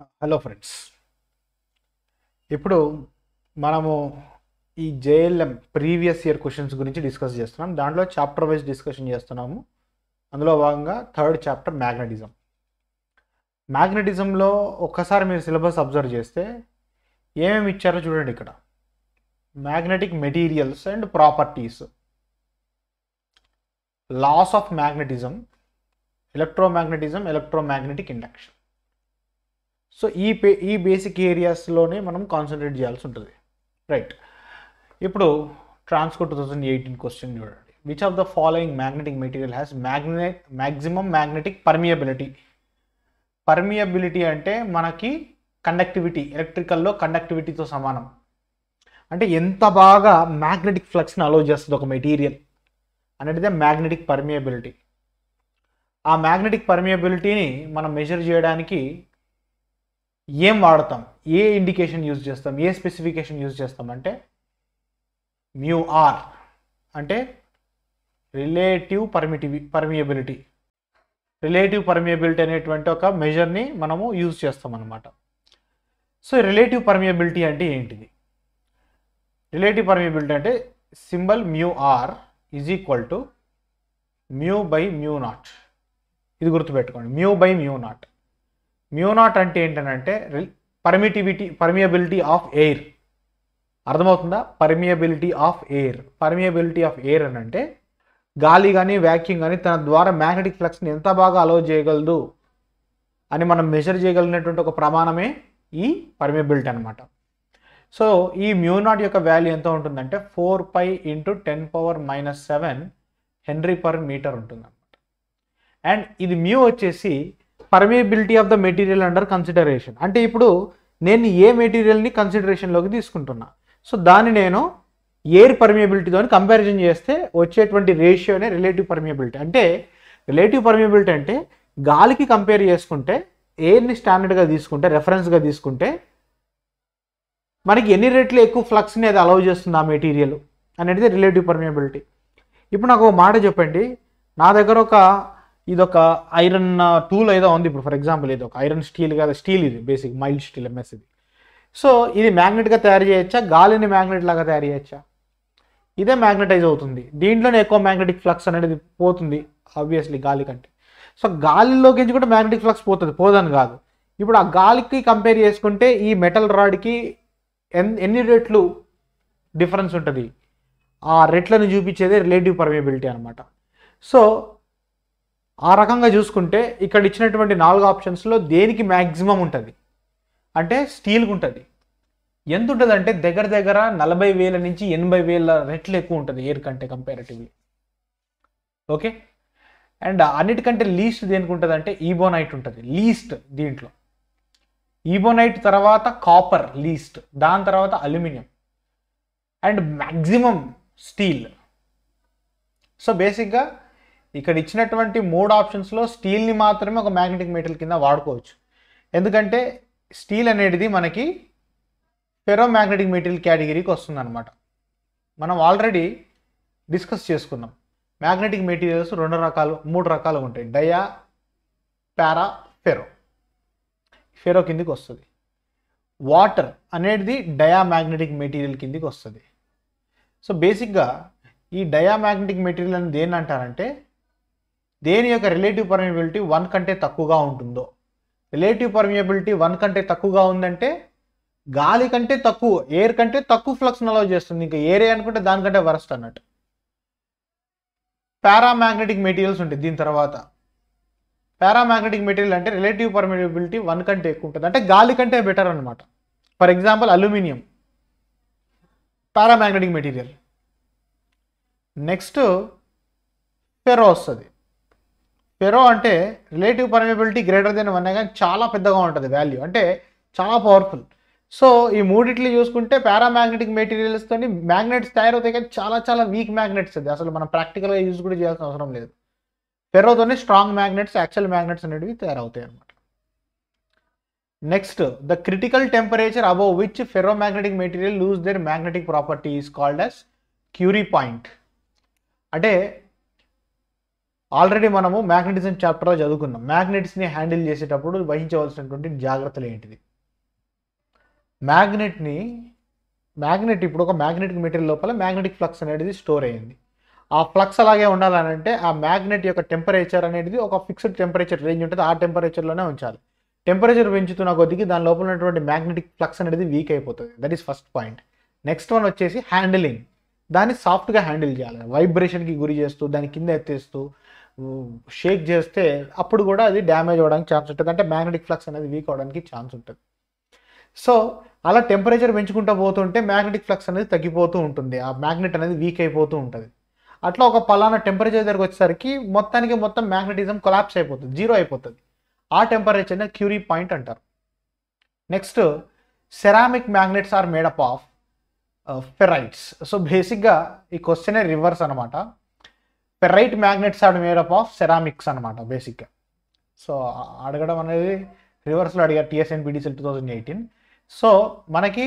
Hello friends. ఇప్పుడు మనము ఈ జేఎల్ఎం ప్రీవియస్ ఇయర్ క్వశ్చన్స్ గురించి డిస్కస్ చేస్తున్నాం. దాంట్లో చాప్టర్ వైజ్ డిస్కషన్ చేస్తున్నాము. అందులో భాగంగా థర్డ్ చాప్టర్ మ్యాగ్నెటిజం. మ్యాగ్నెటిజంలో ఒక్కసారి మీరు సిలబస్ అబ్జర్వ్ చేస్తే ఏమేమి ఇచ్చారో చూడండి ఇక్కడ. Magnetic materials and properties. Laws of magnetism electromagnetism electromagnetic induction. So ఈ పే ఈ బేసిక్ ఏరియాస్లోనే మనం కాన్సన్ట్రేట్ చేయాల్సి ఉంటుంది. రైట్ ఇప్పుడు TRANSCO two thousand eighteen question చూడండి. Which of the following magnetic material has magne maximum magnetic permeability permeability అంటే మనకి కండక్టివిటీ ఎలక్ట్రికల్లో కండక్టివిటీతో సమానం. అంటే ఎంత బాగా మ్యాగ్నెటిక్ ఫ్లక్స్ని అలో చేస్తుంది ఒక మెటీరియల్ అనేది మ్యాగ్నెటిక్ పర్మియబిలిటీ ఆ మ్యాగ్నెటిక్ పర్మియబిలిటీని మనం మెజర్ చేయడానికి ఏం వాడతాం? ఏ ఇండికేషన్ యూజ్ చేస్తాం? ఏ స్పెసిఫికేషన్ యూజ్ చేస్తాం? అంటే మ్యూ ఆర్ అంటే relative permittivity permeability relative permeability అనేటువంటి ఒక మెజర్ని మనము యూజ్ చేస్తాం అన్నమాట. సో రిలేటివ్ పర్మియబిలిటీ అంటే ఏంటిది? రిలేటివ్ పర్మియబిలిటీ అంటే symbol mu r is equal to mu by mu naught ఇది గుర్తుపెట్టుకోండి. Mu by mu naught mu naught అంటే ఏంటంటే పర్మిటివిటీ పర్మియబిలిటీ ఆఫ్ ఎయిర్ అర్థమవుతుందా? Permeability of air permeability of air అని అంటే గాలి కానీ వ్యాక్యూమ్ కానీ తన ద్వారా మ్యాగ్నెటిక్ ఫ్లక్స్ని ఎంత బాగా అలో చేయగలదు అని మనం మెజర్ చేయగలిగినటువంటి ఒక ప్రమాణమే ఈ పర్మియబిలిటీ అనమాట సో ఈ మ్యూనాట్ యొక్క వాల్యూ ఎంత ఉంటుందంటే four pi into ten power minus seven henry per metre ఉంటుంది అండ్ ఇది మ్యూ వచ్చేసి permeability of the material under consideration అంటే ఇప్పుడు నేను ఏ మెటీరియల్ని కన్సిడరేషన్లోకి తీసుకుంటున్నా. సో దాన్ని నేను ఎయిర్ పర్మియబిలిటీతో కంపారిజన్ చేస్తే వచ్చేటువంటి రేషియోనే రిలేటివ్ పర్మియబిలిటీ అంటే రిలేటివ్ పర్మియబిలిటీ అంటే గాలికి కంపేర్ చేసుకుంటే ఎయిర్ని స్టాండర్డ్గా తీసుకుంటే రెఫరెన్స్గా తీసుకుంటే మనకి ఎన్ని రెట్లు ఎక్కువ ఫ్లక్స్ని అది అలౌ చేస్తుంది ఆ మెటీరియల్ అనేది రిలేటివ్ పర్మియబిలిటీ ఇప్పుడు నాకు ఒక మాట చెప్పండి. నా దగ్గర ఒక ఇది ఒక ఐరన్ టూల్ ఏదో ఉంది ఇప్పుడు. ఫర్ ఎగ్జాంపుల్ ఇది ఒక ఐరన్ స్టీల్ కదా స్టీల్ ఇది బేసిక్ మైల్డ్ స్టీల్ ఎంఎస్ ఇది. సో ఇది మ్యాగ్నెట్గా తయారు చేయొచ్చా? గాలిని మ్యాగ్నెట్ లాగా తయారు చేయొచ్చా? ఇదే మ్యాగ్నటైజ్ అవుతుంది. దీంట్లోనే ఎక్కువ మ్యాగ్నెటిక్ ఫ్లక్స్ అనేది పోతుంది ఆబ్వియస్లీ గాలి కంటే. సో గాలిలోకి కూడా మ్యాగ్నెటిక్ ఫ్లక్స్ పోతుంది పోదని కాదు. ఇప్పుడు ఆ గాలికి కంపేర్ చేసుకుంటే ఈ మెటల్ రాడ్కి ఎన్ ఎన్ని రెట్లు డిఫరెన్స్ ఉంటుంది? ఆ రెట్లను చూపించేదే రిలేటివ్ పర్మియబిలిటీ అనమాట సో ఆ రకంగా చూసుకుంటే ఇక్కడ ఇచ్చినటువంటి నాలుగు ఆప్షన్స్లో దేనికి మ్యాక్సిమం ఉంటుంది? అంటే స్టీల్కి ఉంటుంది. ఎంత ఉంటుంది అంటే దగ్గర దగ్గర నలభై వేల నుంచి ఎనభై వేల రెట్లు ఎక్కువ ఉంటుంది ఎయిర్ కంటే కంపారిటివ్లీ ఓకే? అండ్ అన్నిటికంటే లీస్ట్ దేనికి ఉంటుంది అంటే ఈబోనైట్ ఉంటుంది. లీస్ట్ దీంట్లో. ఈబోనైట్ తర్వాత కాపర్ లీస్ట్ దాని తర్వాత aluminium and maximum steel so బేసిక్గా ఇక్కడ ఇచ్చినటువంటి మూడు ఆప్షన్స్లో స్టీల్ని మాత్రమే ఒక మ్యాగ్నెటిక్ మెటీరియల్ కింద వాడుకోవచ్చు. ఎందుకంటే స్టీల్ అనేది మనకి ఫెరో మ్యాగ్నెటిక్ మెటీరియల్ కేటగిరీకి వస్తుందన్నమాట. మనం ఆల్రెడీ డిస్కస్ చేసుకున్నాం. మ్యాగ్నెటిక్ మెటీరియల్స్ రెండు రకాలు మూడు రకాలు ఉంటాయి. డయా పారా ఫెరో. ఫెరో కిందికి వస్తుంది. వాటర్ అనేది డయా మ్యాగ్నెటిక్ మెటీరియల్ కిందికి వస్తుంది. సో బేసిక్గా ఈ డయా మ్యాగ్నెటిక్ మెటీరియల్ అని దేని అంటారంటే దేని యొక్క రిలేటివ్ పర్మియబిలిటీ వన్ కంటే తక్కువగా ఉంటుందో. రిలేటివ్ పర్మియబిలిటీ వన్ కంటే తక్కువగా ఉందంటే గాలి కంటే తక్కువ ఎయిర్ కంటే తక్కువ ఫ్లక్స్ని అలౌ చేస్తుంది. ఇంకా ఏరే అనుకుంటే దానికంటే వరస్ట్ అన్నట్టు. పారామాగ్నెటిక్ మెటీరియల్స్ ఉంటాయి దీని తర్వాత. పారామాగ్నెటిక్ మెటీరియల్ అంటే రిలేటివ్ పర్మియబిలిటీ వన్ కంటే ఎక్కువ ఉంటుంది. అంటే గాలి కంటే బెటర్ అనమాట for example aluminium paramagnetic material next ferro వస్తుంది. పెరో అంటే relative permeability greater than one కానీ చాలా పెద్దగా ఉంటుంది వాల్యూ అంటే చాలా పవర్ఫుల్ సో ఈ మూడిట్లు చూసుకుంటే పారామాగ్నెటిక్ మెటీరియల్స్తో మ్యాగ్నెట్స్ తయారవుతాయి కానీ చాలా చాలా వీక్ మ్యాగ్నెట్స్ అది. అసలు మనం ప్రాక్టికల్గా యూజ్ కూడా చేయాల్సిన అవసరం లేదు. పెరోతోనే స్ట్రాంగ్ మ్యాగ్నెట్స్ యాక్చువల్ మ్యాగ్నెట్స్ అనేవి తయారవుతాయి అనమాట next the critical temperature above which ferromagnetic material lose their magnetic property is called as Curie point అంటే ఆల్రెడీ మనము మ్యాగ్నెటిజం చాప్టర్లో చదువుకున్నాం. మ్యాగ్నెట్స్ని హ్యాండిల్ చేసేటప్పుడు వహించవలసినటువంటి జాగ్రత్తలు ఏంటిది? మ్యాగ్నెట్ని మ్యాగ్నెట్ ఇప్పుడు ఒక మ్యాగ్నెటిక్ మెటీరియల్ లోపల మ్యాగ్నెటిక్ ఫ్లక్స్ అనేది స్టోర్ అయ్యింది. ఆ ఫ్లక్స్ అలాగే ఉండాలని అంటే ఆ మ్యాగ్నెట్ యొక్క టెంపరేచర్ అనేది ఒక ఫిక్స్డ్ టెంపరేచర్ రేంజ్ ఉంటుంది. ఆ టెంపరేచర్లోనే ఉంచాలి. టెంపరేచర్ పెంచుతున్న కొద్దికి దాని లోపల ఉన్నటువంటి మ్యాగ్నెటిక్ ఫ్లక్స్ అనేది వీక్ అయిపోతుంది. That is first point next one వచ్చేసి హ్యాండిలింగ్ దాన్ని సాఫ్ట్గా హ్యాండిల్ చేయాలి. వైబ్రేషన్కి గురి చేస్తూ దాని కింద ఎత్తేస్తూ షేక్ చేస్తే అప్పుడు కూడా అది డ్యామేజ్ అవ్వడానికి ఛాన్స్ ఉంటుంది. అంటే మ్యాగ్నెటిక్ ఫ్లక్స్ అనేది వీక్ అవడానికి ఛాన్స్ ఉంటుంది. సో అలా టెంపరేచర్ పెంచుకుంటూ పోతుంటే మ్యాగ్నెటిక్ ఫ్లక్స్ అనేది తగ్గిపోతూ ఉంటుంది. ఆ మ్యాగ్నెట్ అనేది వీక్ అయిపోతూ ఉంటుంది. అట్లా ఒక పలానా టెంపరేచర్ దగ్గరకు వచ్చేసరికి మొత్తానికి మొత్తం మ్యాగ్నెటిజం కొలాప్స్ అయిపోతుంది. జీరో అయిపోతుంది. ఆ టెంపరేచర్ని క్యూరీ పాయింట్ అంటారు. Next ceramic magnets are made up of ferrites. So బేసిక్గా ఈ క్వశ్చనే రివర్స్ అనమాట ferrite magnets are made up of ceramics అనమాట బేసిక్గా సో అడగడం అనేది రివర్స్లో అడిగారు TSN BDCL two thousand eighteen so మనకి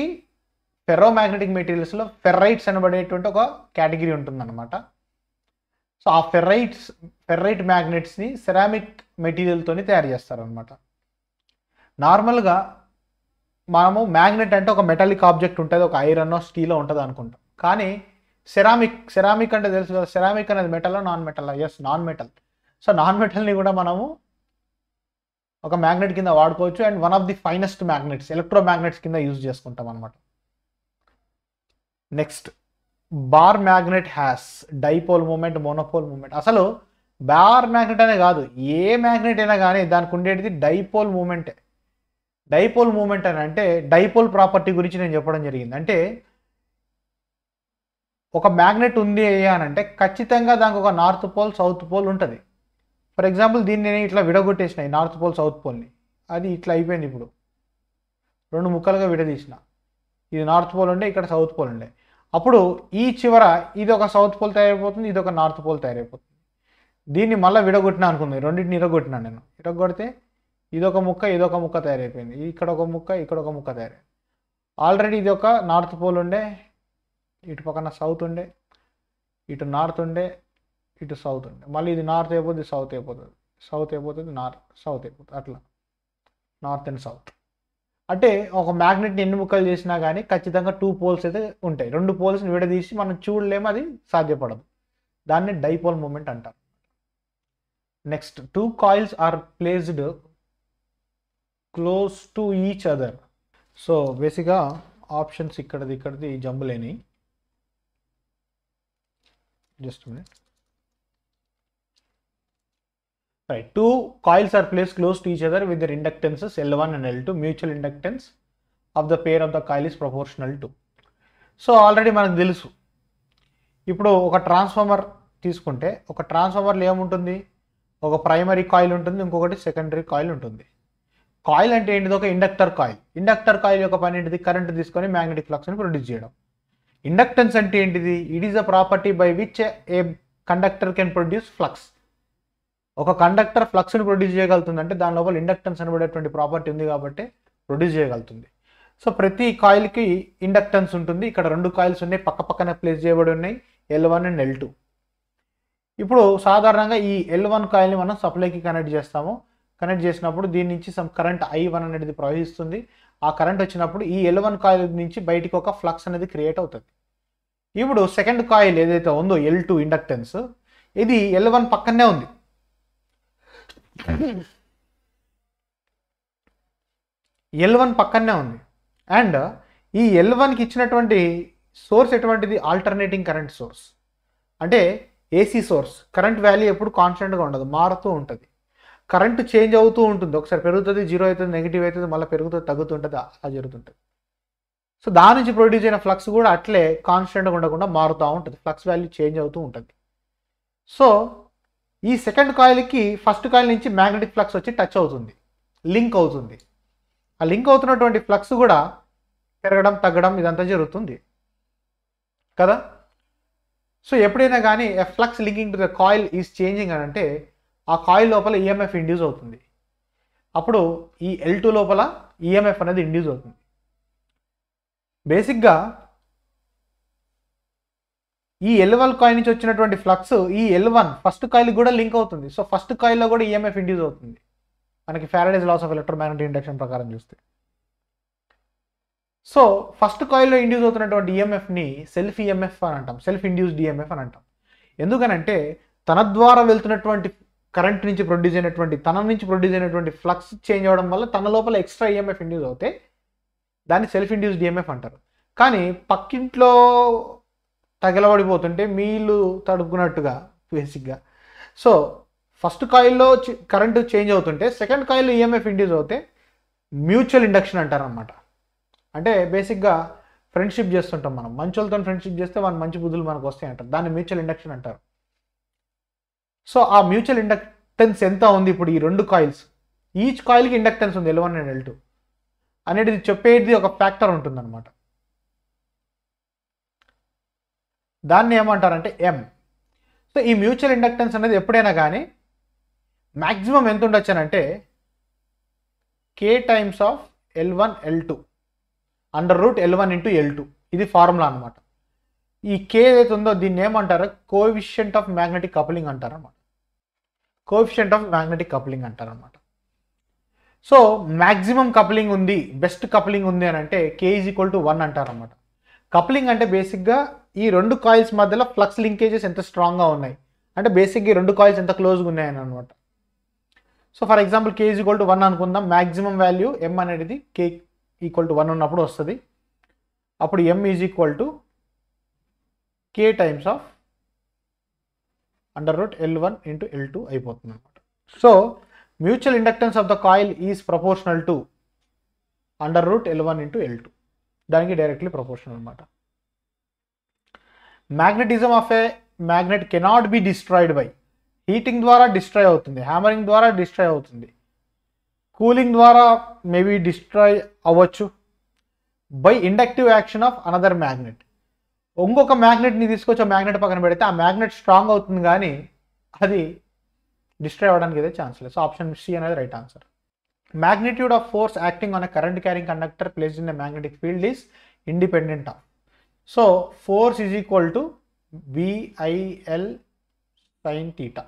ఫెర్రో మ్యాగ్నెటిక్ మెటీరియల్స్లో ఫెర్రైట్స్ అనబడేటువంటి ఒక కేటగిరీ ఉంటుందన్నమాట. సో ఆ ఫెర్రైట్స్ ఫెర్రైట్ మ్యాగ్నెట్స్ని సెరామిక్ మెటీరియల్తోని తయారు చేస్తారనమాట నార్మల్గా మనము మ్యాగ్నెట్ అంటే ఒక మెటాలిక్ ఆబ్జెక్ట్ ఉంటుంది ఒక ఐరన్ స్టీలో ఉంటుంది అనుకుంటాం కానీ సెరామిక్ సెరామిక్ అంటే తెలుసు కదా సెరామిక్ అనేది metal non metal as non metal so non మెటల్ని కూడా మనము ఒక మ్యాగ్నెట్ కింద వాడుకోవచ్చు and one of the finest magnets electromagnets కింద యూజ్ చేసుకుంటాం అనమాట next bar magnet has dipole moment monopole moment అసలు బార్ మ్యాగ్నెట్ అనే కాదు ఏ మ్యాగ్నెట్ అయినా కానీ దానికి ఉండేటిది డైపోల్ మూమెంటే డైపోల్ మూమెంట్ అని అంటే డైపోల్ ప్రాపర్టీ గురించి నేను చెప్పడం జరిగింది. అంటే ఒక మ్యాగ్నెట్ ఉంది అని అంటే ఖచ్చితంగా దానికి ఒక నార్త్ పోల్ సౌత్ పోల్ ఉంటుంది. ఫర్ ఎగ్జాంపుల్ దీన్ని నేను ఇట్లా విడగొట్టేసిన నార్త్ పోల్ సౌత్ పోల్ని. అది ఇట్లా అయిపోయింది ఇప్పుడు. రెండు ముక్కలుగా విడదీసిన. ఇది నార్త్ పోల్ ఉండే ఇక్కడ సౌత్ పోల్ ఉండే. అప్పుడు ఈ చివర ఇది ఒక సౌత్ పోల్ తయారైపోతుంది ఇది ఒక నార్త్ పోల్ తయారైపోతుంది. దీన్ని మళ్ళీ విడగొట్టినా అనుకుంది రెండింటిని ఇరగొట్టినా నేను. ఇరగొడితే ఇదొక ముక్క ఇదొక ముక్క తయారైపోయింది. ఇక్కడ ఒక ముక్క ఇక్కడ ఒక ముక్క తయారైంది. ఆల్రెడీ ఇది ఒక నార్త్ పోల్ ఉండే ఇటు పక్కన సౌత్ ఉండే ఇటు నార్త్ ఉండే ఇటు సౌత్ ఉండే. మళ్ళీ ఇది నార్త్ అయిపోతుంది సౌత్ అయిపోతుంది. సౌత్ అయిపోతుంది నార్త్ సౌత్ అయిపోతుంది. అట్లా. నార్త్ అండ్ సౌత్ అంటే ఒక మ్యాగ్నెట్ని ఎన్ని ముక్కలు చేసినా కానీ ఖచ్చితంగా టూ పోల్స్ అయితే ఉంటాయి. రెండు పోల్స్ని విడదీసి మనం చూడలేము అది సాధ్యపడదు. దాన్ని డైపోల్ మూమెంట్ అంటారు. Next two coils are placed close to each other so బేసిక్గా ఆప్షన్స్ ఇక్కడది ఇక్కడది జంబులేని just minute two coils are place close to each other with their inductances L one and L two mutual inductance of the pair of the coil is proportional to so already మనకు తెలుసు. ఇప్పుడు ఒక transformer తీసుకుంటే ఒక ట్రాన్స్ఫార్మర్లో ఏముంటుంది? ఒక primary coil ఉంటుంది ఇంకొకటి సెకండరీ కాయిల్ ఉంటుంది. కాయిల్ అంటే ఏంటిది? ఒక ఇండక్టర్ కాయిల్ ఇండక్టర్ కాయిల్ యొక్క పని ఏంటిది? కరెంట్ తీసుకొని మ్యాగ్నెటిక్ ఫ్లక్స్ని ప్రొడ్యూస్ చేయడం. ఇండక్టెన్స్ అంటే ఏంటిది? It is a property by which a conductor can produce flux ఒక కండక్టర్ ఫ్లక్స్ని ప్రొడ్యూస్ చేయగలుగుతుంది అంటే దాని లోపల ఇండక్టెన్స్ అనబడేటువంటి ప్రాపర్టీ ఉంది కాబట్టి ప్రొడ్యూస్ చేయగలుగుతుంది. సో ప్రతి కాయిల్కి ఇండక్టెన్స్ ఉంటుంది. ఇక్కడ రెండు కాయిల్స్ ఉన్నాయి. పక్క పక్కన ప్లేస్ చేయబడి ఉన్నాయి. L one and L two ఇప్పుడు సాధారణంగా ఈ ఎల్ వన్ కాయిల్ని మనం సప్లైకి కనెక్ట్ చేస్తాము. కనెక్ట్ చేసినప్పుడు దీని నుంచి సమ్ కరెంట్ ఐ వన్ అనేది ప్రవహిస్తుంది. ఆ కరెంట్ వచ్చినప్పుడు ఈ ఎల్ వన్ కాయిల్ నుంచి బయటికి ఒక ఫ్లక్స్ అనేది క్రియేట్ అవుతుంది. ఇప్పుడు సెకండ్ కాయిల్ ఏదైతే ఉందో ఎల్ టూ ఇండక్టెన్స్ ఇది ఎల్ వన్ పక్కనే ఉంది. ఎల్ వన్ పక్కనే ఉంది. అండ్ ఈ ఎల్ వన్కి ఇచ్చినటువంటి సోర్స్ ఎటువంటిది? ఆల్టర్నేటింగ్ కరెంట్ సోర్స్ అంటే ఏసీ సోర్స్ కరెంట్ వాల్యూ ఎప్పుడు కాన్స్టెంట్గా ఉండదు. మారుతూ ఉంటుంది. కరెంట్ చేంజ్ అవుతూ ఉంటుంది. ఒకసారి పెరుగుతుంది జీరో అవుతుంది నెగిటివ్ అవుతుంది మళ్ళీ పెరుగుతుంది తగ్గుతుంటుంది అలా జరుగుతుంటుంది. సో దాని నుంచి ప్రొడ్యూస్ అయిన ఫ్లక్స్ కూడా అట్లే కాన్స్టెంట్గా ఉండకుండా మారుతూ ఉంటుంది. ఫ్లక్స్ వాల్యూ చేంజ్ అవుతూ ఉంటుంది. సో ఈ సెకండ్ కాయిల్కి ఫస్ట్ కాయిల్ నుంచి మ్యాగ్నెటిక్ ఫ్లక్స్ వచ్చి టచ్ అవుతుంది. లింక్ అవుతుంది. ఆ లింక్ అవుతున్నటువంటి ఫ్లక్స్ కూడా పెరగడం తగ్గడం ఇదంతా జరుగుతుంది. కదా? సో ఎప్పుడైనా కానీ a flux linking to the coil is changing అని అంటే ఆ కాయిల్ లోపల ఈఎంఎఫ్ ఇండ్యూస్ అవుతుంది. అప్పుడు ఈ ఎల్ టూ లోపల ఈఎంఎఫ్ అనేది ఇండ్యూస్ అవుతుంది. బేసిక్గా ఈ ఎల్ వన్ కాయిల్ నుంచి వచ్చినటువంటి ఫ్లక్స్ ఈ ఎల్ వన్ ఫస్ట్ కాయిల్ కూడా లింక్ అవుతుంది. సో ఫస్ట్ కాయిల్లో కూడా ఈఎంఎఫ్ ఇండ్యూస్ అవుతుంది. మనకి Faraday's laws of electromagnetic induction ప్రకారం చూస్తే. సో ఫస్ట్ కాయిల్లో ఇండ్యూస్ అవుతున్నటువంటి ఈఎంఎఫ్ని సెల్ఫ్ ఈఎంఎఫ్ అని అంటాం. సెల్ఫ్ ఇండ్యూస్డ్ ఈఎంఎఫ్ అని అంటాం. ఎందుకనంటే తన ద్వారా వెళ్తున్నటువంటి కరెంట్ నుంచి ప్రొడ్యూస్ అయినటువంటి తన నుంచి ప్రొడ్యూస్ అయినటువంటి ఫ్లక్స్ చేంజ్ అవ్వడం వల్ల తన లోపల ఎక్స్ట్రా ఈఎంఎఫ్ ఇండ్యూస్ అవుతే దాన్ని సెల్ఫ్ ఇండ్యూస్డ్ ఈఎంఎఫ్ అంటారు. కానీ పక్కింట్లో తగలబడిపోతుంటే మీళ్ళు తడుపుకున్నట్టుగా బేసిక్గా సో ఫస్ట్ కాయిల్లో కరెంటు చేంజ్ అవుతుంటే సెకండ్ కాయిల్లో ఈఎంఎఫ్ ఇండ్యూస్ అవుతే మ్యూచువల్ ఇండక్షన్ అంటారు అనమాట అంటే బేసిక్గా ఫ్రెండ్షిప్ చేస్తుంటాం మనం. మంచోళ్ళతో ఫ్రెండ్షిప్ చేస్తే మన మంచి బుద్ధులు మనకు వస్తాయి అంటారు. దాన్ని మ్యూచువల్ ఇండక్షన్ అంటారు. సో ఆ మ్యూచువల్ ఇండక్టెన్స్ ఎంత ఉంది ఇప్పుడు ఈ రెండు కాయిల్స్ ఈచ్ కాయిల్కి ఇండక్టెన్స్ ఉంది. L one and L two అనేది చెప్పేది ఒక ఫ్యాక్టర్ ఉంటుందన్నమాట. దాన్ని ఏమంటారంటే ఎం సో ఈ మ్యూచువల్ ఇండక్టెన్స్ అనేది ఎప్పుడైనా కానీ మ్యాక్సిమం ఎంత ఉండొచ్చు అంటే K times of L one L two under root L one into L two ఇది ఫార్ములా అనమాట ఈ కే ఏదైతే ఉందో దీన్ని ఏమంటారు? కోవిషియంట్ ఆఫ్ మ్యాగ్నెటిక్ కప్లింగ్ అంటారు అనమాట కోవిషియంట్ ఆఫ్ మ్యాగ్నెటిక్ కప్లింగ్ అంటారు అనమాట సో మ్యాక్సిమం కప్లింగ్ ఉంది బెస్ట్ కప్లింగ్ ఉంది అని అంటే K is equal to one అంటారనమాట కప్లింగ్ అంటే బేసిక్గా ఈ రెండు కాయిల్స్ మధ్యలో ఫ్లక్స్ లింకేజెస్ ఎంత స్ట్రాంగ్గా ఉన్నాయి. అంటే బేసిక్గా ఈ రెండు కాయిల్స్ ఎంత క్లోజ్గా ఉన్నాయని అనమాట so for example K is equal to one అనుకుందాం. మ్యాక్సిమం వాల్యూ ఎం అనేది కే ఈక్వల్ టు వన్ ఉన్నప్పుడు వస్తుంది. అప్పుడు M is equal to K times of under root L one into L two అయిపోతుంది అనమాట so mutual inductance of the coil is proportional to under root L one into L two దానికి directly proportional అనమాట magnetism of a magnet cannot be destroyed by heating ద్వారా destroy అవుతుంది hammering ద్వారా destroy అవుతుంది. Cooling ద్వారా maybe destroy అవ్వచ్చు. By inductive action of another magnet ఇంకొక మ్యాగ్నెట్ని తీసుకొచ్చి ఆ మ్యాగ్నెట్ పక్కన పెడితే ఆ మ్యాగ్నెట్ స్ట్రాంగ్ అవుతుంది కానీ అది డిస్ట్రాయ్ అవడానికి అయితే ఛాన్స్ లేదు. సో ఆప్షన్ సి అనేది right answer magnitude of force acting on a current carrying conductor place in the magnetic field is independent of so force is equal to BIL sine theta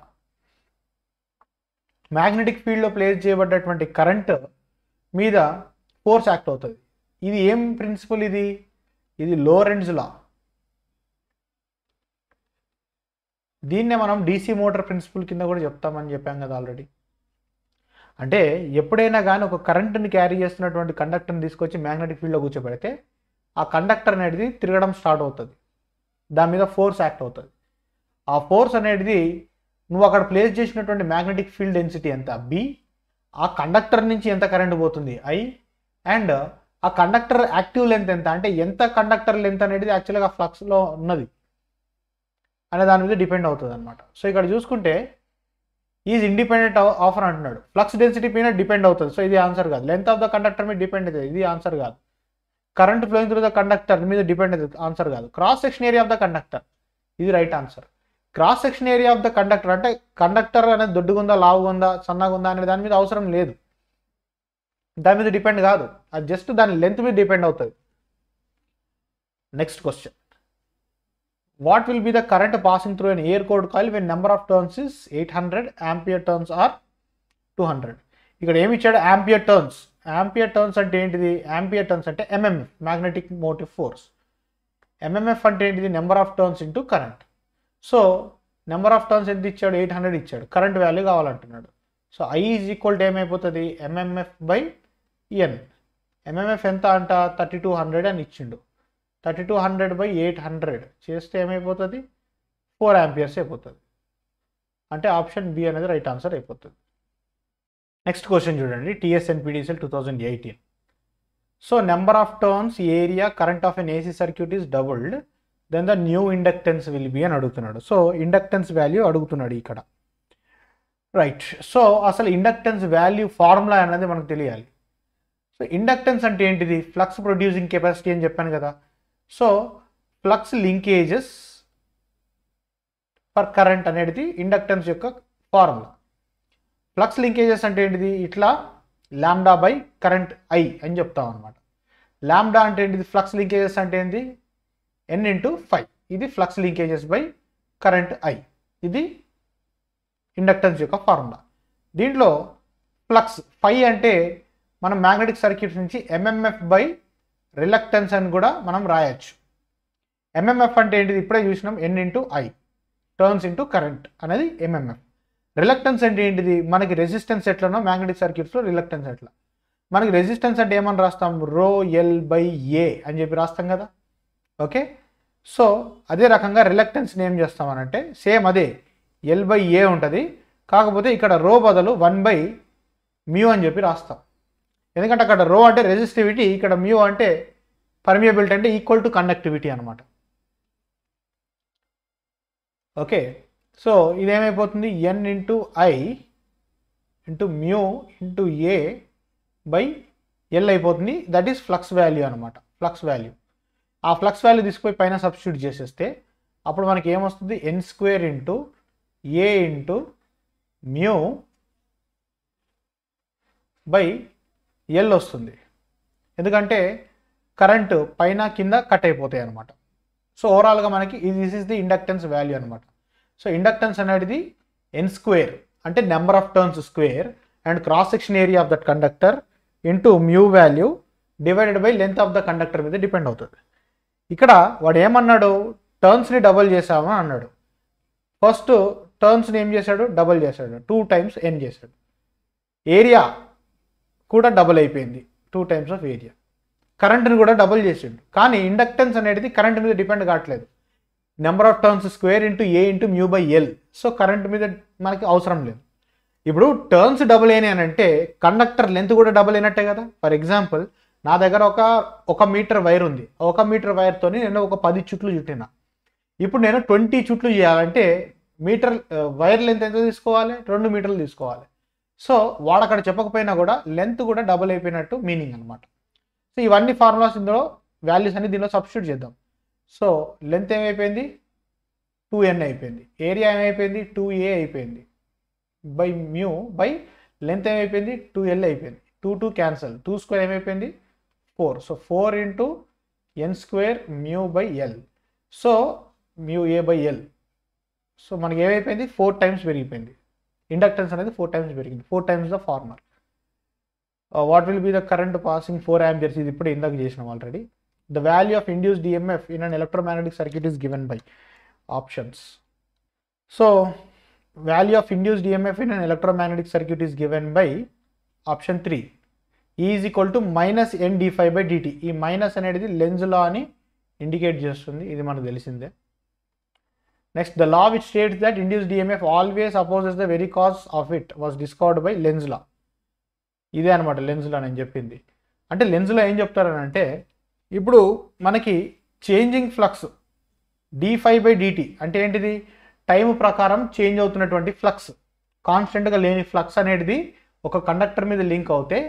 magnetic ఫీల్డ్లో place చేయబడ్డటువంటి current మీద force act అవుతుంది. ఇది ఏం principal ఇది? ఇది Lorentz law దీన్నే మనం డీసీ మోటార్ ప్రిన్సిపల్ కింద కూడా చెప్తామని చెప్పాం కదా ఆల్రెడీ అంటే ఎప్పుడైనా కానీ ఒక కరెంటుని క్యారీ చేస్తున్నటువంటి కండక్టర్ని తీసుకొచ్చి మ్యాగ్నెటిక్ ఫీల్డ్లో కూర్చోబెడితే ఆ కండక్టర్ అనేది తిరగడం స్టార్ట్ అవుతుంది. దాని మీద ఫోర్స్ యాక్ట్ అవుతుంది. ఆ ఫోర్స్ అనేది నువ్వు అక్కడ ప్లేస్ చేసినటువంటి మ్యాగ్నెటిక్ ఫీల్డ్ డెన్సిటీ ఎంత? బి ఆ కండక్టర్ నుంచి ఎంత కరెంట్ పోతుంది? ఐ అండ్ ఆ కండక్టర్ యాక్టివ్ లెంత్ ఎంత? అంటే ఎంత కండక్టర్ లెంత్ అనేది యాక్చువల్గా ఫ్లక్స్లో ఉన్నది. అనే దాని మీద డిపెండ్ అవుతుంది అనమాట సో ఇక్కడ చూసుకుంటే ఈజ్ ఇండిపెండెంట్ ఆఫర్ అంటున్నాడు. ఫ్లక్స్ డెన్సిటీ పైన డిపెండ్ అవుతుంది. సో ఇది ఆన్సర్ కాదు. లెంత్ ఆఫ్ ద కండక్టర్ మీద డిపెండ్ అవుతుంది. ఇది ఆన్సర్ కాదు. Current flowing through the conductor మీద డిపెండ్ అవుతుంది. ఆన్సర్ కాదు. Cross section area of the conductor. ఇది right answer. Cross section area of the conductor అంటే కండక్టర్ అనేది దొడ్డుగుందా లావుగా ఉందా సన్నగా ఉందా అనే దాని మీద అవసరం లేదు. దాని మీద డిపెండ్ కాదు. అది జస్ట్ దాని లెంత్ మీద డిపెండ్ అవుతుంది. Next question. What will be the current passing through an air core coil when number of turns is 800 ampere turns are 200 ఇక్కడ ఏమి ఇచ్చాడు? ఆంపియర్ టర్న్స్ యాంపియర్ టర్న్స్ అంటే ఏంటిది? ఆంపియర్ టర్న్స్ అంటే MMF magnetic motive force MMF అంటే ఏంటిది? Number of turns into current so number of turns ఎంత ఇచ్చాడు? ఎయిట్ హండ్రెడ్ ఇచ్చాడు. కరెంట్ వాల్యూ కావాలంటున్నాడు. So I is equal to ఏమైపోతుంది ఎంఎంఎఫ్ బై ఎన్ ఎంఎంఎఫ్ ఎంత అంట? థర్టీ టూ హండ్రెడ్ అని ఇచ్చిండు. Thirty two hundred by eight hundred చేస్తే ఏమైపోతుంది? ఫోర్ యాంపియర్స్ అయిపోతుంది. అంటే ఆప్షన్ బి అనేది రైట్ ఆన్సర్ అయిపోతుంది. నెక్స్ట్ క్వశ్చన్ చూడండి. TSNPDCL two thousand eighteen. So number of turns area current of an AC circuit is doubled. Then the new inductance will be అని అడుగుతున్నాడు. So inductance value అడుగుతున్నాడు ఇక్కడ. Right. So అసలు inductance value formula అనేది మనకు తెలియాలి. So inductance అంటే ఏంటిది? ఫ్లక్స్ ప్రొడ్యూసింగ్ కెపాసిటీ అని చెప్పాను కదా. So flux linkages per current అనేది ఇండక్టెన్స్ యొక్క ఫార్ములా. ఫ్లక్స్ లింకేజెస్ అంటే ఏంటిది? ఇట్లా ల్యాండా బై కరెంట్ ఐ అని చెప్తాం అనమాట ల్యాండా అంటే ఏంటిది? ఫ్లక్స్ లింకేజెస్ అంటే ఏంటి ఎన్ ఇంటూ ఫైవ్ ఇది flux linkages by current I. ఇది ఇండక్టెన్స్ యొక్క ఫార్ములా. దీంట్లో ఫ్లక్స్ ఫై అంటే మనం మ్యాగ్నెటిక్ సర్క్యూట్ నుంచి ఎంఎంఎఫ్ బై రిలక్టెన్స్ అని కూడా మనం రాయొచ్చు. ఎంఎంఎఫ్ అంటే ఏంటిది? ఇప్పుడే చూసినాం. N into I turns into current అనేది ఎంఎంఎఫ్ రిలక్టెన్స్ అంటే ఏంటిది? మనకి రెసిస్టెన్స్ ఎట్లనో మ్యాగ్నెటిక్ సర్క్యూట్స్లో రిలక్టెన్స్ ఎట్లా? మనకి రెసిస్టెన్స్ అంటే ఏమని రాస్తాం? రో ఎల్ బై ఏ అని చెప్పి రాస్తాం కదా? ఓకే సో అదే రకంగా రిలక్టెన్స్ని ఏం చేస్తామనంటే సేమ్ అదే. ఎల్ బై ఏ ఉంటుంది. కాకపోతే ఇక్కడ రో బదులు వన్ బై మ్యూ అని చెప్పి రాస్తాం. ఎందుకంటే అక్కడ రో అంటే రెసిస్టివిటీ ఇక్కడ మ్యూ అంటే పర్మియబిలిటీ అంటే ఈక్వల్ టు కండక్టివిటీ అనమాట okay so ఇదేమైపోతుంది? N into I into mu into A by L అయిపోతుంది. దట్ ఈస్ ఫ్లక్స్ వాల్యూ అనమాట ఫ్లక్స్ వాల్యూ ఆ ఫ్లక్స్ వాల్యూ తీసుకుపోయి పైన సబ్స్టిట్యూట్ చేసేస్తే అప్పుడు మనకి ఏమొస్తుంది? N square into A into mu by L వస్తుంది. ఎందుకంటే కరెంటు పైన కింద కట్ అయిపోతాయి అనమాట సో ఓవరాల్గా మనకి this is the inductance value అనమాట సో ఇండక్టెన్స్ అనేది ఎన్ స్క్వేర్ అంటే number of turns square and cross section area of that conductor into mu value divided by length of the conductor మీద depend అవుతుంది. ఇక్కడ వాడు ఏమన్నాడు? టర్న్స్ని డబల్ చేసామని అన్నాడు. ఫస్ట్ టర్న్స్ని ఏం చేశాడు? డబల్ చేశాడు. టూ టైమ్స్ ఎన్ చేశాడు. ఏరియా కూడా డబుల్ అయిపోయింది. టూ టైమ్స్ ఆఫ్ ఏరియా కరెంట్ని కూడా డబుల్ చేసిండు. కానీ ఇండక్టెన్స్ అనేది కరెంట్ మీద డిపెండ్ కావట్లేదు. Number of turns square into A into mu by L so current మీద మనకి అవసరం లేదు. ఇప్పుడు టర్న్స్ డబుల్ అయినాయి అని అంటే కండక్టర్ లెంత్ కూడా డబుల్ అయినట్టే కదా? ఫర్ ఎగ్జాంపుల్ నా దగ్గర ఒక ఒక మీటర్ వైర్ ఉంది. ఒక మీటర్ వైర్తో నేను ఒక పది చుట్లు చుట్టిన. ఇప్పుడు నేను ట్వంటీ చుట్లు చేయాలంటే మీటర్ వైర్ లెంత్ ఎంత తీసుకోవాలి? రెండు మీటర్లు తీసుకోవాలి. సో వాడు అక్కడ చెప్పకపోయినా కూడా లెంత్ కూడా డబుల్ అయిపోయినట్టు మీనింగ్ అనమాట సో ఇవన్నీ ఫార్ములాస్ ఇందులో వాల్యూస్ అన్ని దీనిలో సబ్స్టిట్యూట్ చేద్దాం. సో లెంత్ ఏమైపోయింది? టూ ఎన్ అయిపోయింది. ఏరియా ఏమైపోయింది? టూ ఏ అయిపోయింది. బై మ్యూ బై లెంత్ ఏమైపోయింది? టూ ఎల్ అయిపోయింది. Two two cancel two square ఏమైపోయింది? Four so four into N square mu by L so mu A by L so మనకి ఏమైపోయింది? Four times పెరిగిపోయింది. Inductance అనేది four times పెరిగింది. Four times the former what will be the current passing four amperes ఇది ఇప్పుడు ఇందాక చేసినాం already the value of induced EMF in an electromagnetic circuit is given by options so value of induced EMF in an electromagnetic circuit is given by option three is equal to minus N d phi by dt ఈ minus అనేది Lenz law అని indicate చేస్తుంది. ఇది మనకు తెలిసిందే. Next the law which states that induced EMF always opposes the very cause of it was discovered by Lenz law ఇదే అనమాట లెన్స్లో నేను చెప్పింది. అంటే లెన్స్లో ఏం చెప్తారని అంటే ఇప్పుడు మనకి changing flux d phi by dt అంటే ఏంటిది? టైం ప్రకారం చేంజ్ అవుతున్నటువంటి ఫ్లక్స్ కాన్స్టెంట్గా లేని ఫ్లక్స్ అనేది ఒక కండక్టర్ మీద లింక్ అవుతే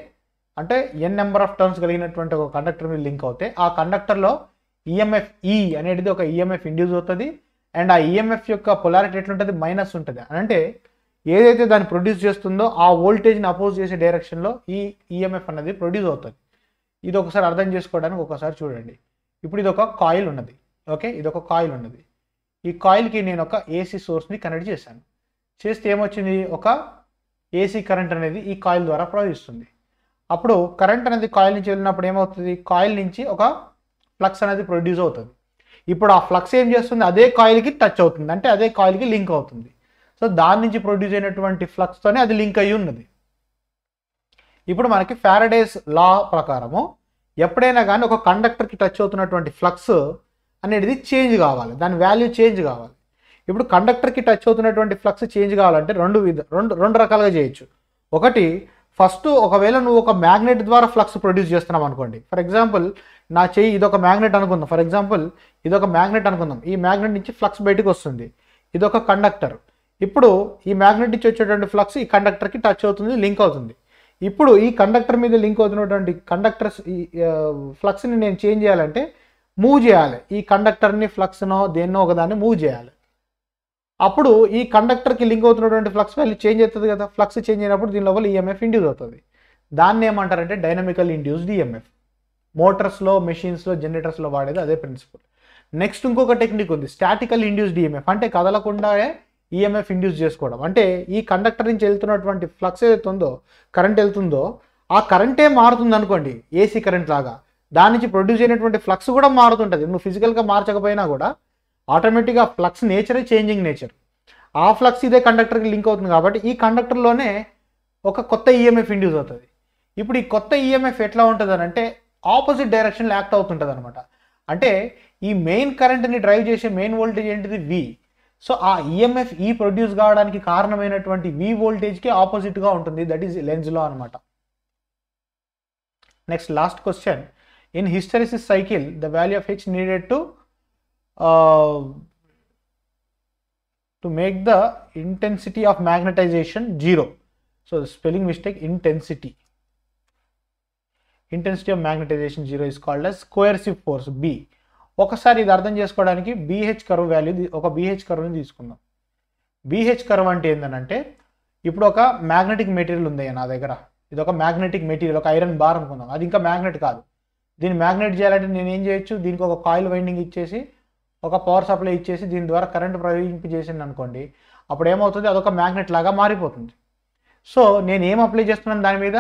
అంటే ఎన్ నెంబర్ ఆఫ్ టర్న్స్ కలిగినటువంటి ఒక కండక్టర్ మీద లింక్ అవుతే ఆ కండక్టర్లో ఈఎంఎఫ్ ఈ అనేది ఒక ఈఎంఎఫ్ ఇండ్యూస్ అవుతుంది. అండ్ ఆ ఈఎంఎఫ్ యొక్క పొలారిటీ ఎట్లుంటుంది? మైనస్ ఉంటుంది. అంటే ఏదైతే దాన్ని ప్రొడ్యూస్ చేస్తుందో ఆ వోల్టేజ్ని అపోజ్ చేసే డైరెక్షన్లో ఈ ఈఎంఎఫ్ అనేది ప్రొడ్యూస్ అవుతుంది. ఇది ఒకసారి అర్థం చేసుకోవడానికి ఒకసారి చూడండి. ఇప్పుడు ఇది ఒక కాయిల్ ఉన్నది. ఓకే ఇది ఒక కాయిల్ ఉన్నది. ఈ కాయిల్కి నేను ఒక ఏసీ సోర్స్ని కనెక్ట్ చేశాను. చేస్తే ఏమొచ్చింది? ఒక ఏసీ కరెంట్ అనేది ఈ కాయిల్ ద్వారా ప్రవహిస్తుంది. అప్పుడు కరెంట్ అనేది కాయిల్ నుంచి వెళ్ళినప్పుడు ఏమవుతుంది? కాయిల్ నుంచి ఒక ఫ్లక్స్ అనేది ప్రొడ్యూస్ అవుతుంది. ఇప్పుడు ఆ ఫ్లక్స్ ఏం చేస్తుంది? అదే కాయిల్కి టచ్ అవుతుంది. అంటే అదే కాయిల్కి లింక్ అవుతుంది. సో దాని నుంచి ప్రొడ్యూస్ అయినటువంటి ఫ్లక్స్తోనే అది లింక్ అయి ఉన్నది. ఇప్పుడు మనకి ఫారడేస్ లా ప్రకారము ఎప్పుడైనా కానీ ఒక కండక్టర్కి టచ్ అవుతున్నటువంటి ఫ్లక్స్ అనేది చేంజ్ కావాలి. దాని వాల్యూ చేంజ్ కావాలి. ఇప్పుడు కండక్టర్కి టచ్ అవుతున్నటువంటి ఫ్లక్స్ చేంజ్ కావాలంటే రెండు విధ రెండు రెండు రకాలుగా చేయొచ్చు. ఒకటి ఫస్ట్ ఒకవేళ నువ్వు ఒక మ్యాగ్నెట్ ద్వారా ఫ్లక్స్ ప్రొడ్యూస్ చేస్తున్నావు అనుకోండి. ఫర్ ఎగ్జాంపుల్ నా చెయ్యి ఇది ఒక మ్యాగ్నెట్ అనుకుందాం. ఫర్ ఎగ్జాంపుల్ ఇది ఒక మ్యాగ్నెట్ అనుకుందాం. ఈ మ్యాగ్నెట్ నుంచి ఫ్లక్స్ బయటకు వస్తుంది. ఇది ఒక కండక్టర్. ఇప్పుడు ఈ మ్యాగ్నెట్ నుంచి వచ్చేటువంటి ఫ్లక్స్ ఈ కండక్టర్కి టచ్ అవుతుంది లింక్ అవుతుంది. ఇప్పుడు ఈ కండక్టర్ మీద లింక్ అవుతున్నటువంటి కండక్టర్స్ ఈ ఫ్లక్స్ని నేను చేంజ్ చేయాలంటే మూవ్ చేయాలి. ఈ కండక్టర్ని ఫ్లక్స్నో దేన్నో ఒకదాన్ని మూవ్ చేయాలి. అప్పుడు ఈ కండక్టర్కి లింక్ అవుతున్నటువంటి ఫ్లక్స్ వాల్యూ చేంజ్ అవుతుంది కదా. ఫ్లక్స్ చేంజ్ అయినప్పుడు దీని లోపల ఈఎంఎఫ్ ఇండ్యూస్ అవుతుంది. దాన్ని ఏమంటారంటే డైనమికల్ ఇండ్యూస్డ్ ఈఎంఎఫ్ మోటార్స్లో మెషిన్స్లో జనరేటర్స్లో వాడేది అదే ప్రిన్సిపల్ నెక్స్ట్ ఇంకొక టెక్నిక్ ఉంది స్టాటికల్ ఇండ్యూస్డ్ ఈఎంఎఫ్ అంటే కదలకుండా ఈఎంఎఫ్ ఇండ్యూస్ చేసుకోవడం. అంటే ఈ కండక్టర్ నుంచి వెళ్తున్నటువంటి ఫ్లక్స్ ఏదైతే ఉందో కరెంట్ వెళ్తుందో ఆ కరెంటే మారుతుంది అనుకోండి ఏసీ కరెంట్ లాగా. దాని నుంచి ప్రొడ్యూస్ అయినటువంటి ఫ్లక్స్ కూడా మారుతుంటుంది. నువ్వు ఫిజికల్గా మార్చకపోయినా కూడా ఆటోమేటిక్గా ఫ్లక్స్ నేచరే చేంజింగ్ నేచర్ ఆ ఫ్లక్స్ ఇదే కండక్టర్కి లింక్ అవుతుంది కాబట్టి ఈ కండక్టర్లోనే ఒక కొత్త ఈఎంఎఫ్ ఇండ్యూస్ అవుతుంది. ఇప్పుడు ఈ కొత్త ఈఎంఎఫ్ ఎట్లా ఉంటుంది అని అంటే ఆపోజిట్ డైరెక్షన్లో యాక్ట్ అవుతుంటుంది అనమాట అంటే ఈ మెయిన్ కరెంట్ని డ్రైవ్ చేసే మెయిన్ వోల్టేజ్ ఏంటిది? వి సో ఆ ఈఎంఎఫ్ ఈ ప్రొడ్యూస్ కావడానికి కారణమైనటువంటి వి వోల్టేజ్కి ఆపోజిట్గా ఉంటుంది. దట్ ఈస్ లెన్స్లో అనమాట next last question in hysteresis cycle the value of H needed to to make the intensity of magnetization zero so spelling mistake intensity intensity of magnetization zero is called as coercive force B ఒకసారి ఇది అర్థం చేసుకోవడానికి BH curve value ఒక BH కర్వ్ని తీసుకుందాం. BH curve అంటే ఏంటంటే ఇప్పుడు ఒక మ్యాగ్నెటిక్ మెటీరియల్ ఉంది నా దగ్గర. ఇది ఒక మ్యాగ్నెటిక్ మెటీరియల్ ఒక ఐరన్ బార్ అనుకుందాం. అది ఇంకా మ్యాగ్నెట్ కాదు. దీన్ని మ్యాగ్నెట్ చేయాలంటే నేను ఏం చేయొచ్చు? దీనికి ఒక కాయిల్ వైండింగ్ ఇచ్చేసి ఒక పవర్ సప్లై ఇచ్చేసి దీని ద్వారా కరెంట్ ప్రయోగింపజేసింది అనుకోండి అప్పుడు ఏమవుతుంది? అదొక మ్యాగ్నెట్ లాగా మారిపోతుంది. సో నేను ఏం అప్లై చేస్తున్నాను దాని మీద?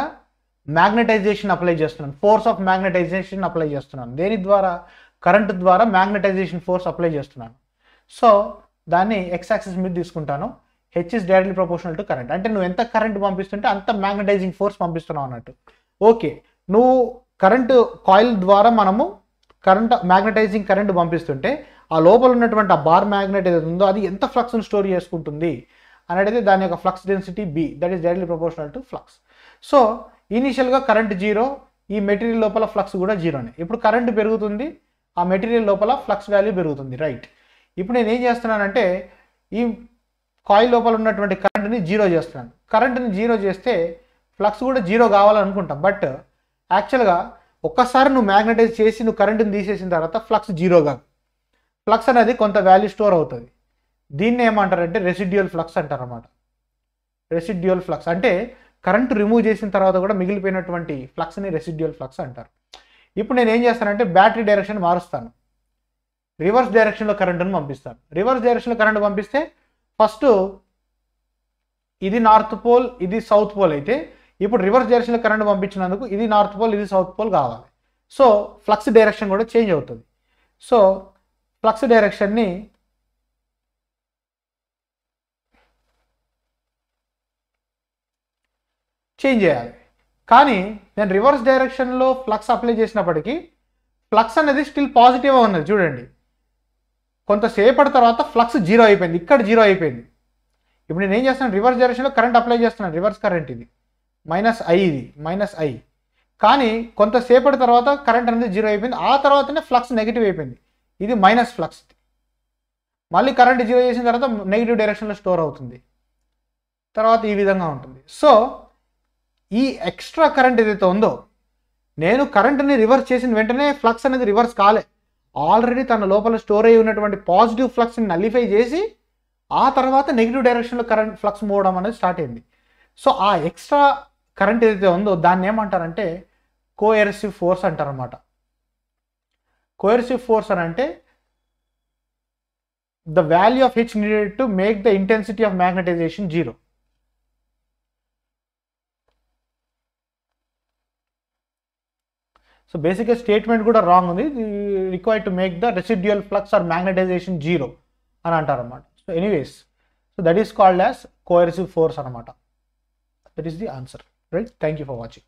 మ్యాగ్నటైజేషన్ అప్లై చేస్తున్నాను. ఫోర్స్ ఆఫ్ మ్యాగ్నటైజేషన్ అప్లై చేస్తున్నాను. దేని ద్వారా? కరెంట్ ద్వారా మ్యాగ్నటైజేషన్ ఫోర్స్ అప్లై చేస్తున్నాను. సో దాన్ని ఎక్స్ యాక్సిస్ మీద తీసుకుంటాను. H is directly proportional to current అంటే నువ్వు ఎంత కరెంట్ పంపిస్తుంటే అంత మ్యాగ్నటైజింగ్ ఫోర్స్ పంపిస్తున్నావు అన్నట్టు. ఓకే నువ్వు కరెంటు కాయిల్ ద్వారా మనము కరెంట్ మ్యాగ్నటైజింగ్ కరెంట్ పంపిస్తుంటే ఆ లోపల ఉన్నటువంటి ఆ బార్ మ్యాగ్నెట్ ఏదైతే ఉందో అది ఎంత ఫ్లక్స్ని స్టోర్ చేసుకుంటుంది? అనేది దాని యొక్క flux density B that is directly proportional to flux so ఇనీషియల్గా కరెంట్ జీరో ఈ మెటీరియల్ లోపల ఫ్లక్స్ కూడా జీరోనే ఇప్పుడు కరెంట్ పెరుగుతుంది ఆ మెటీరియల్ లోపల ఫ్లక్స్ వాల్యూ పెరుగుతుంది రైట్ ఇప్పుడు నేను ఏం చేస్తున్నానంటే ఈ కాయిల్ లోపల ఉన్నటువంటి కరెంట్ని జీరో చేస్తున్నాను. కరెంట్ని జీరో చేస్తే ఫ్లక్స్ కూడా జీరో కావాలనుకుంటాం బట్ యాక్చువల్గా ఒక్కసారి నువ్వు మ్యాగ్నటైజ్ చేసి నువ్వు కరెంటుని తీసేసిన తర్వాత ఫ్లక్స్ జీరో కాదు. ఫ్లక్స్ అనేది కొంత వాల్యూ స్టోర్ అవుతుంది. దీన్ని ఏమంటారంటే రెసిడ్యువల్ ఫ్లక్స్ అంటారు అన్నమాట రెసిడ్యువల్ ఫ్లక్స్ అంటే కరెంట్ రిమూవ్ చేసిన తర్వాత కూడా మిగిలిపోయినటువంటి ఫ్లక్స్ని రెసిడ్యువల్ ఫ్లక్స్ అంటారు. ఇప్పుడు నేను ఏం చేస్తానంటే బ్యాటరీ డైరెక్షన్ మారుస్తాను. రివర్స్ డైరెక్షన్లో కరెంటును పంపిస్తాను. రివర్స్ డైరెక్షన్లో కరెంట్ పంపిస్తే ఫస్ట్ ఇది నార్త్ పోల్ ఇది సౌత్ పోల్ అయితే ఇప్పుడు రివర్స్ డైరెక్షన్లో కరెంట్ పంపించినందుకు ఇది నార్త్ పోల్ ఇది సౌత్ పోల్ కావాలి. సో ఫ్లక్స్ డైరెక్షన్ కూడా చేంజ్ అవుతుంది. సో ఫ్లక్స్ డైరెక్షన్ని చేంజ్ చేయాలి. కానీ నేను రివర్స్ డైరెక్షన్లో ఫ్లక్స్ అప్లై చేసినప్పటికీ ఫ్లక్స్ అనేది స్టిల్ పాజిటివ్గా ఉన్నది చూడండి. కొంతసేపటి తర్వాత ఫ్లక్స్ జీరో అయిపోయింది ఇక్కడ జీరో అయిపోయింది. ఇప్పుడు నేను ఏం చేస్తాను రివర్స్ డైరెక్షన్లో కరెంట్ అప్లై చేస్తున్నాను రివర్స్ కరెంట్ ఇది. మైనస్ ఐ ఇది మైనస్ ఐ కానీ కొంతసేపటి తర్వాత కరెంట్ అనేది జీరో అయిపోయింది ఆ తర్వాతనే ఫ్లక్స్ నెగిటివ్ అయిపోయింది. ఇది మైనస్ ఫ్లక్స్ మళ్ళీ కరెంట్ జీరో చేసిన తర్వాత నెగిటివ్ డైరెక్షన్లో స్టోర్ అవుతుంది. తర్వాత ఈ విధంగా ఉంటుంది. సో ఈ ఎక్స్ట్రా కరెంట్ ఏదైతే ఉందో నేను కరెంట్ని రివర్స్ చేసిన వెంటనే ఫ్లక్స్ అనేది రివర్స్ కాలే. ఆల్రెడీ తన లోపల స్టోర్ అయి ఉన్నటువంటి పాజిటివ్ ఫ్లక్స్ని నలిఫై చేసి ఆ తర్వాత నెగిటివ్ డైరెక్షన్లో కరెంట్ ఫ్లక్స్ మూవడం అనేది స్టార్ట్ అయింది. సో ఆ ఎక్స్ట్రా కరెంట్ ఏదైతే ఉందో దాన్ని ఏమంటారంటే కోఎర్సివ్ ఫోర్స్ అంటారనమాట కోఎర్సివ్ ఫోర్స్ అని అంటే the value of H needed to make the intensity of magnetization zero so బేసిక్గా స్టేట్మెంట్ కూడా రాంగ్ ఉంది. Required to make the residual flux or magnetization zero అని అంటారన్నమాట so anyways so that is called as coercive force అనమాట that is the answer right thank you for watching